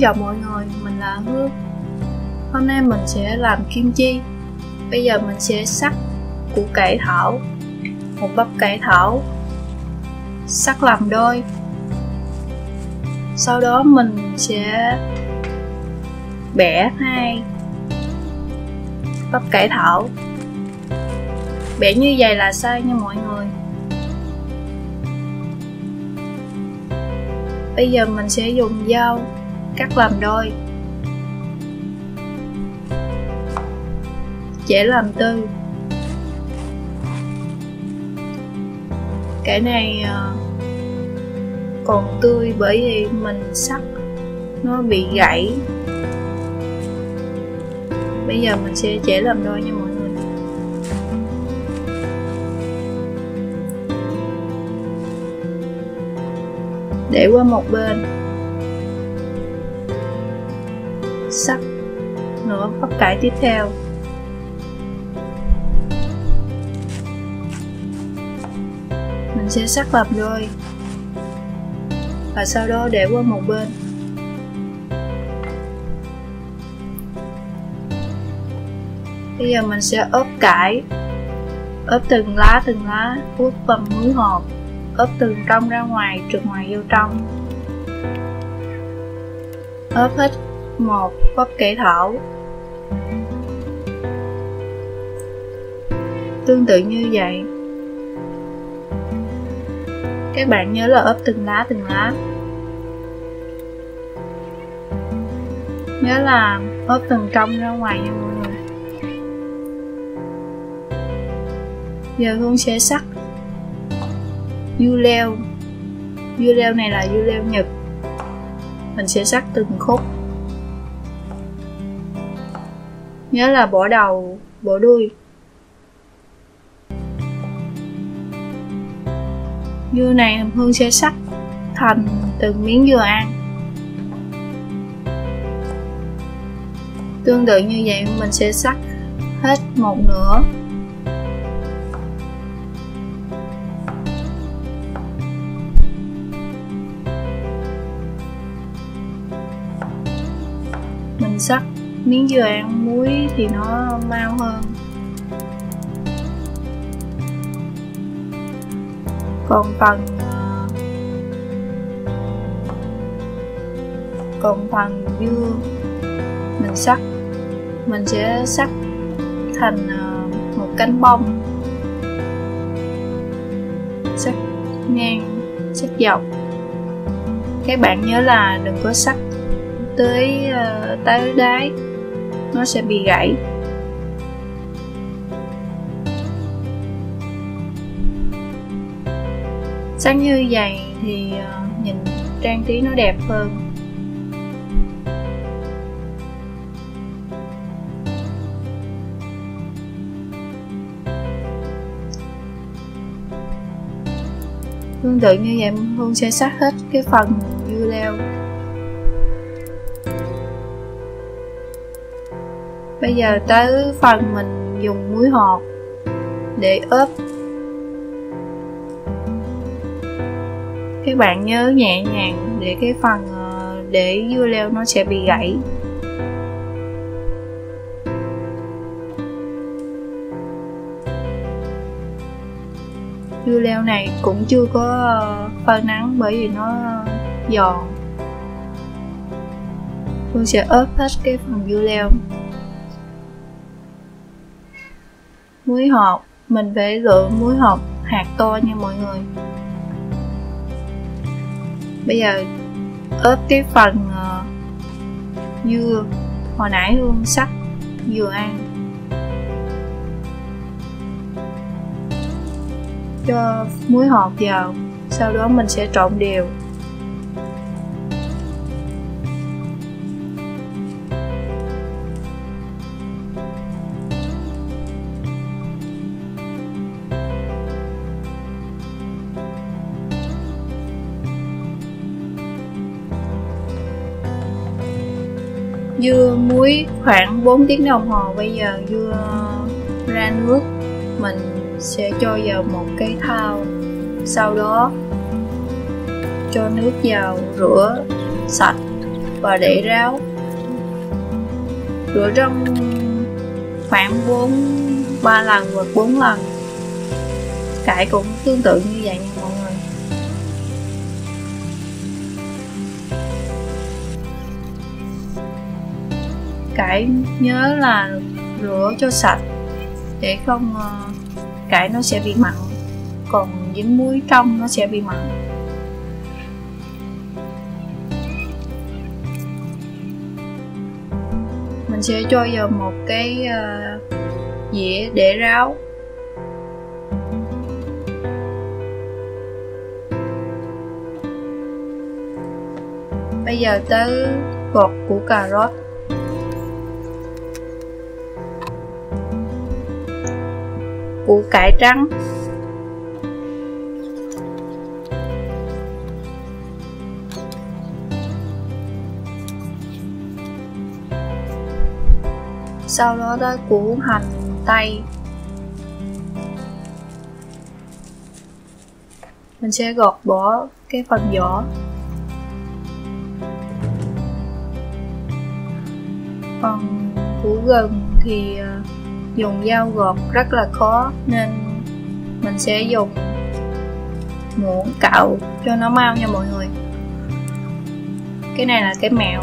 Xin chào mọi người, mình là Hương. Hôm nay mình sẽ làm kim chi. Bây giờ mình sẽ sắc củ cải thảo Một bắp cải thảo Sắc làm đôi. Sau đó mình sẽ bẻ hai bắp cải thảo. Bẻ như vậy là sai nha mọi người. Bây giờ mình sẽ dùng dao cắt làm đôi. Dễ làm tư. Cái này ờ, còn tươi bởi vì mình sắt nó bị gãy. Bây giờ mình sẽ dễ làm đôi nha mọi người. Để qua một bên. Sắc nó bắp cải tiếp theo. Mình sẽ sắc làm đôi và sau đó để qua một bên. Bây giờ mình sẽ ốp cải. Ốp từng lá từng lá ướp bằng muối hột ốp từ trong ra ngoài, trượt ngoài vô trong. Ốp hết một bắp cải thảo. Tương tự như vậy. Các bạn nhớ là ốp từng lá từng lá. Nhớ là ốp từng trong ra ngoài nha mọi người. Giờ Hương sẽ sắc dưa leo. Dưa leo này là dưa leo nhật. Mình sẽ sắc từng khúc. Nhớ là bỏ đầu, bỏ đuôi. Dưa này hương sẽ sắc thành từng miếng dừa ăn. Tương tự như vậy, mình sẽ sắc hết một nửa. Mình sắc miếng dừa ăn muối thì nó mau hơn. Còn phần còn phần dưa mình sắc mình sẽ sắc thành ờ, một cánh bông. Sắc ngang sắc dọc. Các bạn nhớ là đừng có sắc tới uh, tới đáy nó sẽ bị gãy. Sắc như vậy thì ờ, nhìn trang trí nó đẹp hơn. Tương tự như vậy, Hương sẽ sắc hết cái phần dưa leo. Bây giờ tới phần mình dùng muối hột để ướp. Các bạn nhớ nhẹ nhàng để cái phần ờ, để dưa leo nó sẽ bị gãy. Dưa leo này cũng chưa có ờ, phơi nắng bởi vì nó giòn. Tôi sẽ ướp hết cái phần dưa leo. Muối hột. Mình phải lựa muối hột hạt to nha mọi người. Bây giờ ướp cái phần uh, dưa. Hồi nãy hương sắc vừa ăn. Cho muối hột vào. Sau đó mình sẽ trộn đều. Dưa muối khoảng 4 tiếng đồng hồ, bây giờ dưa ra nước. Mình sẽ cho vào một cái thau, sau đó cho nước vào rửa sạch và để ráo. Rửa trong khoảng 4 3 lần hoặc 4 lần. Cải cũng tương tự như vậy. Cải nhớ là rửa cho sạch để không uh, cải nó sẽ bị mặn. Còn dính muối trong nó sẽ bị mặn. Mình sẽ cho vào một cái uh, dĩa để ráo. Bây giờ tới bột củ cà rốt. Củ cải trắng. Sau đó tới củ hành tây. Mình sẽ gọt bỏ cái phần vỏ. Còn củ gừng thì à, dùng dao gọt rất là khó nên mình sẽ dùng muỗng cạo cho nó mau nha mọi người. Cái này là cái mẹo.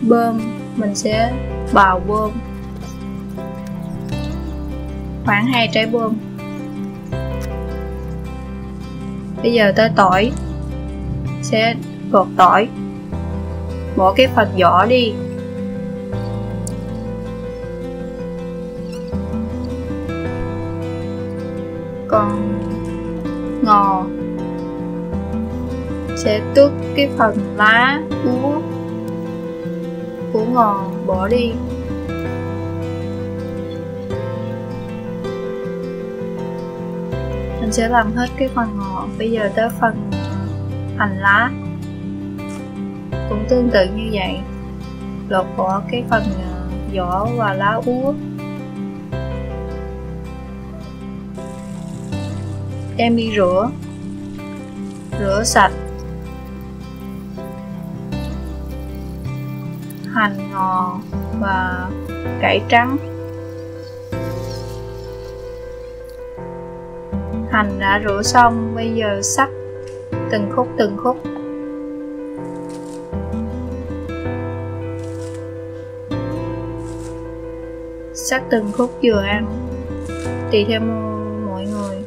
Bơm, mình sẽ bào bơm. Khoảng hai trái bơm. Bây giờ tới tỏi. Sẽ gọt tỏi bỏ cái phần vỏ đi. Còn ngò sẽ tước cái phần lá úa của ngò bỏ đi. Mình sẽ làm hết cái phần ngò. Bây giờ tới phần hành lá tương tự như vậy. Lột bỏ cái phần à, vỏ và lá úa. Đem đi rửa. Rửa sạch. Hành ngò và cải trắng. Hành đã rửa xong, bây giờ sắc từng khúc từng khúc. Sắc từng khúc vừa ăn. Tùy theo mọi người.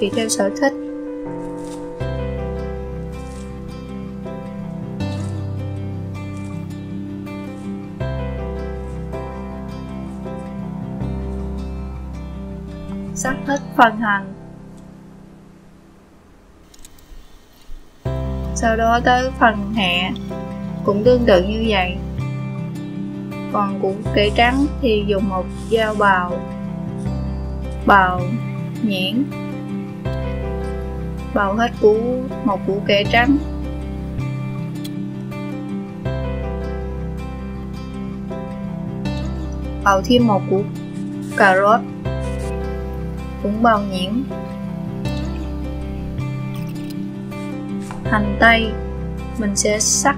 Tùy theo sở thích. Sắc hết phần hành. Sau đó tới phần hẹ cũng tương tự như vậy còn củ cải trắng thì dùng một dao bào bào nhuyễn. Bào hết củ, một củ cải trắng. Bào thêm một củ cà rốt, cũng bào nhuyễn. Hành tây, mình sẽ sắc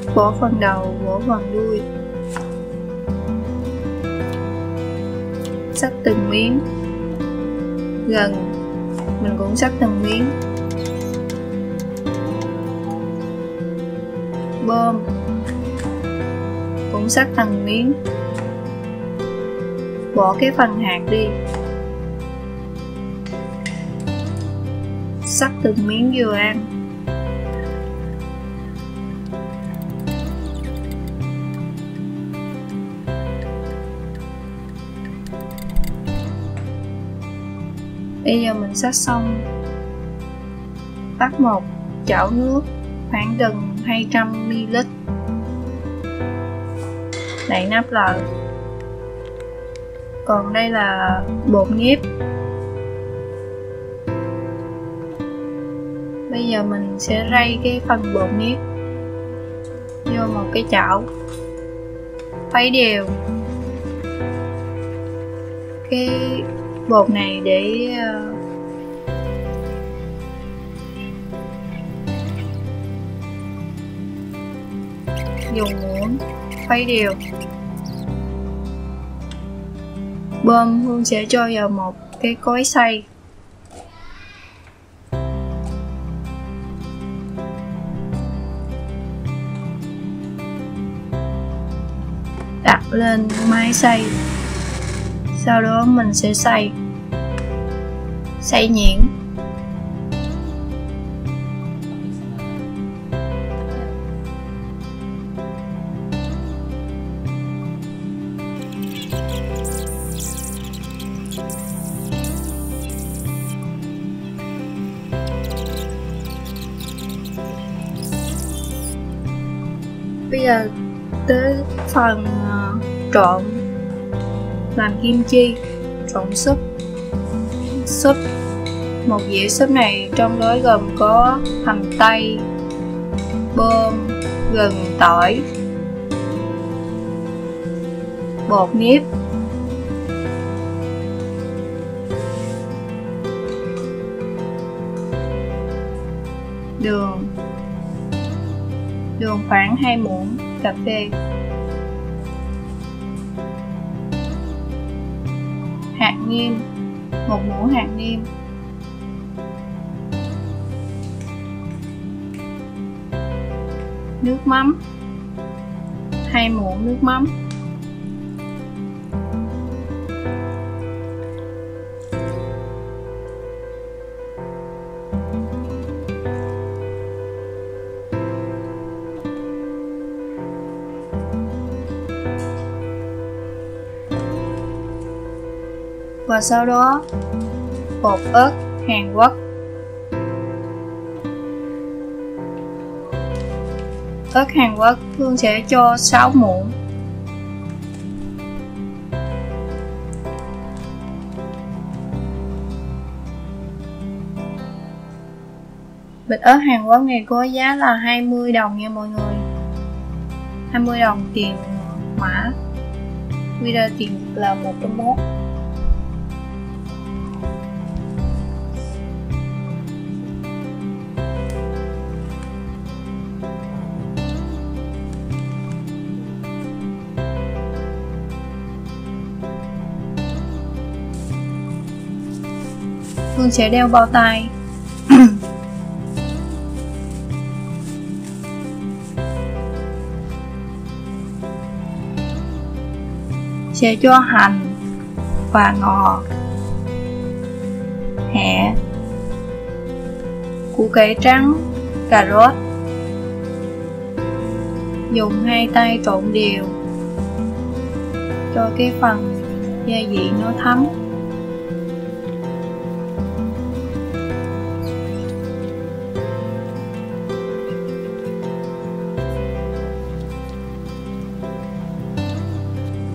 sắc bỏ phần đầu, bỏ phần đuôi. Sắc từng miếng. Gần, mình cũng sắc từng miếng. Bơm. Cũng sắc từng miếng. Bỏ cái phần hạt đi. Sắc từng miếng vừa ăn. Bây giờ mình sẽ xong bắt một, chảo nước, khoảng gần 200ml đậy nắp lại. Còn đây là bột nếp. Bây giờ mình sẽ rây cái phần bột nếp vô một cái chảo. Khuấy đều. Cái bột này để ờ, dùng muỗng, khuấy đều. Bơm Hương sẽ cho vào một cái cối xay. Đặt lên máy xay sau đó mình sẽ xay xay nhuyễn. Bây giờ tới phần uh, trộn làm kim chi. Trộn súp súp một dĩa súp này trong đó gồm có hành tây, bơm, gừng, tỏi, bột nếp. Đường. Đường khoảng 2 muỗng cà phê. Hạt nêm một muỗng hạt nêm nước mắm. Hai muỗng nước mắm. Và sau đó, bột ớt Hàn Quốc. Ớt Hàn Quốc Thương sẽ cho 6 muỗng. Bịch ớt Hàn Quốc này có giá là 20 đồng nha mọi người. 20 đồng tiền mã. Quy ra tiền là 101 chế sẽ đeo bao tay sẽ cho hành và ngò hẹ. Củ cải trắng, cà rốt. Dùng hai tay trộn đều cho cái phần gia vị nó thấm.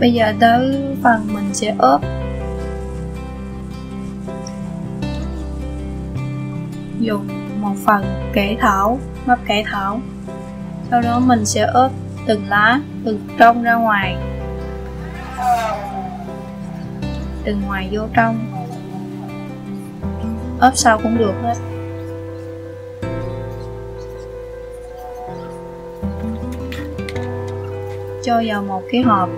Bây giờ tới phần mình sẽ ốp. Dùng một phần kẻ thảo bắp kẻ thảo. Sau đó mình sẽ ốp từng lá từ trong ra ngoài. Từ ngoài vô trong. Ốp sau cũng được hết. Cho vào một cái hộp.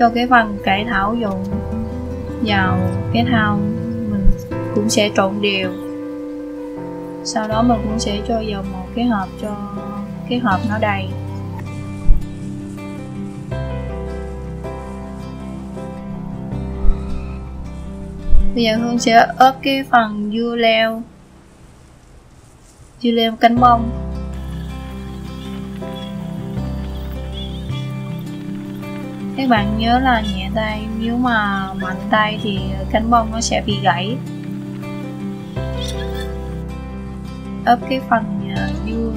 Cho cái phần cải thảo dụng vào cái thau mình cũng sẽ trộn đều. Sau đó mình cũng sẽ cho vào một cái hộp cho cái hộp nó đầy. Bây giờ hương sẽ ốp cái phần dưa leo dưa leo cánh bông. Các bạn nhớ là nhẹ tay nếu mà mạnh tay thì cánh bông nó sẽ bị gãy. Ốp cái phần à, dưa.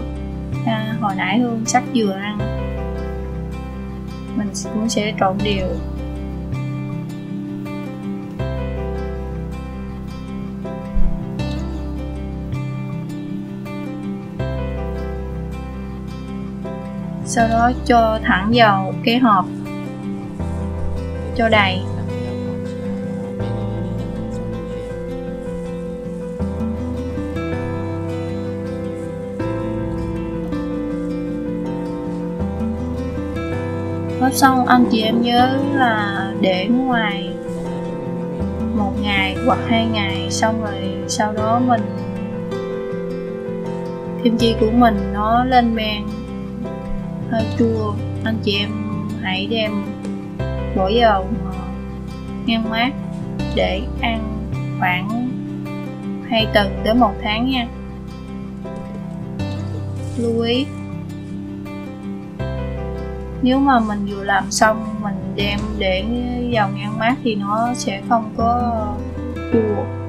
À, hồi nãy hương sắc dừa ăn. Mình cũng sẽ trộn đều. Sau đó cho thẳng vào cái hộp cho đầy. Hết xong, anh chị em nhớ là để ngoài một ngày hoặc hai ngày, xong rồi sau đó mình, kim chi của mình nó lên men. Hơi chua, anh chị em hãy đem bỏ dầu ngăn mát để ăn khoảng hai tuần đến một tháng nha. Lưu ý, nếu mà mình vừa làm xong mình đem để vào ngăn mát thì nó sẽ không có chua